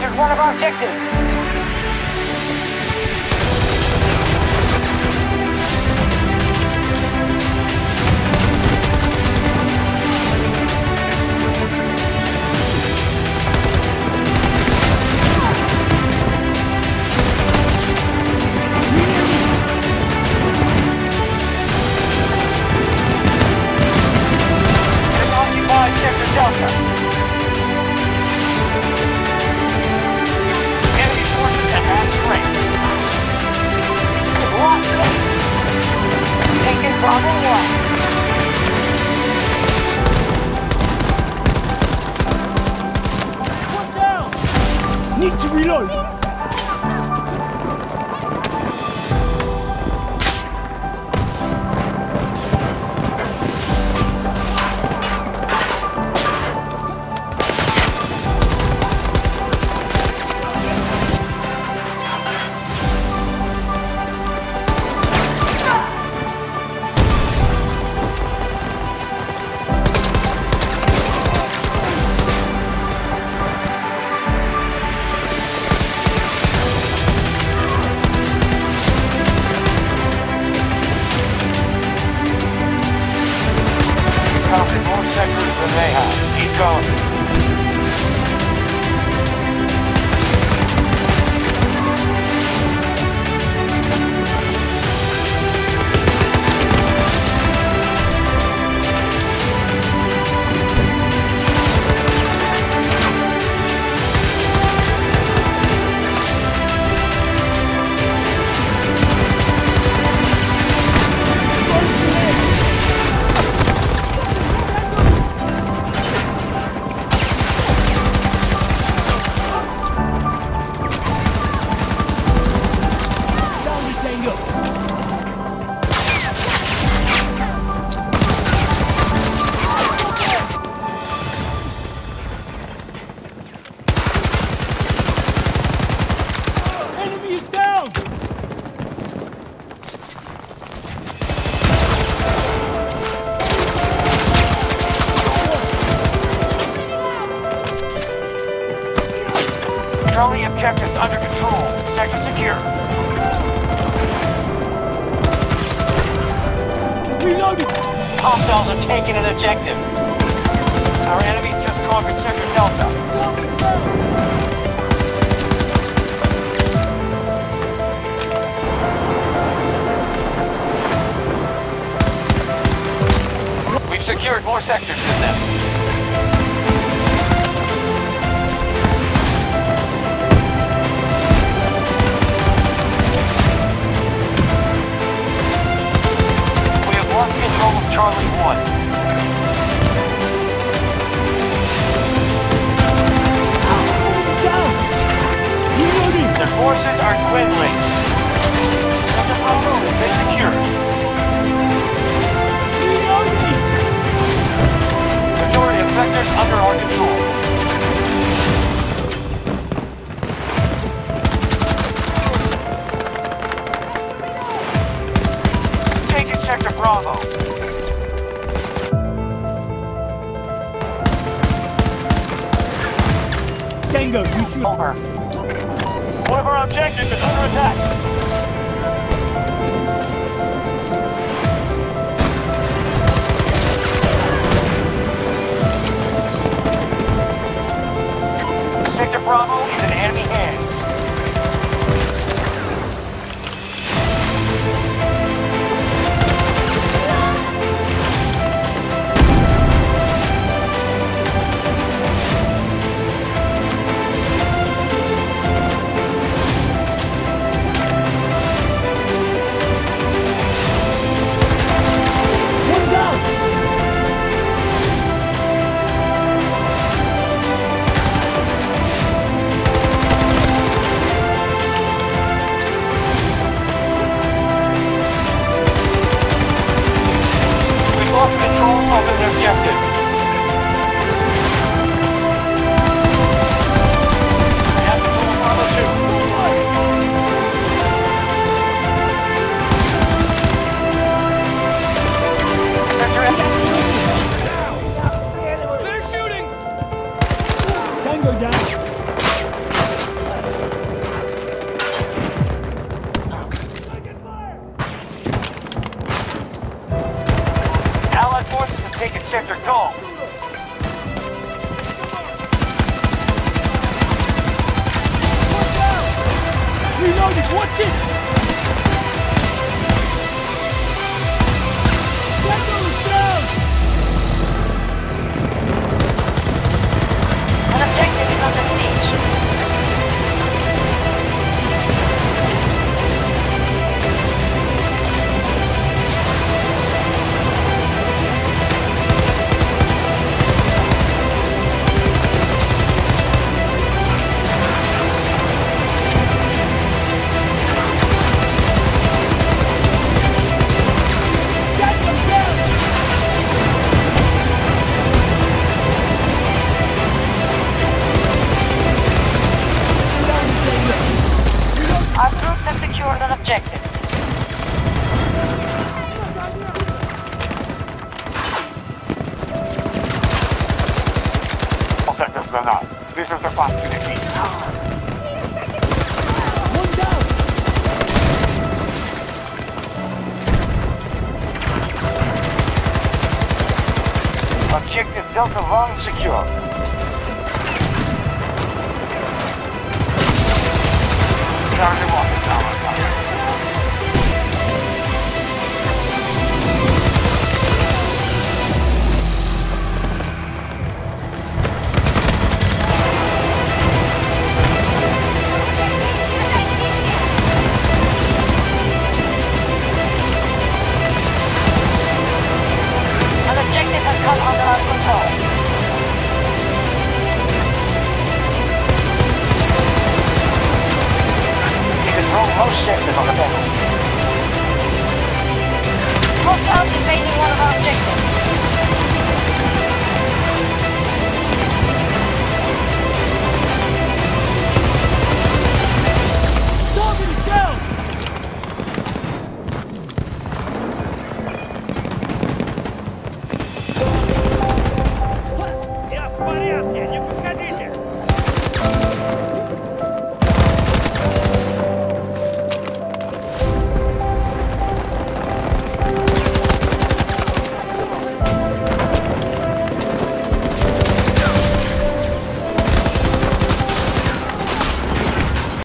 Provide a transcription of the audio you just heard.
captured one of our objectives. Tom Delta taking an objective. Our enemy just conquered Sector Delta. We've secured more sectors than them. Bravo. Tango, you choose. Over. One of our objectives is under attack. Sector Bravo sector call. Reloading! Watch it! Secure that objective. All sectors on us. This is the path to. Objective Delta One secure. Most sectors